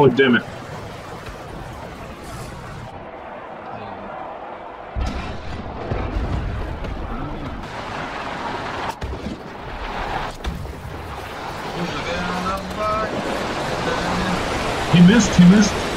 Oh, damn it. He missed, he missed.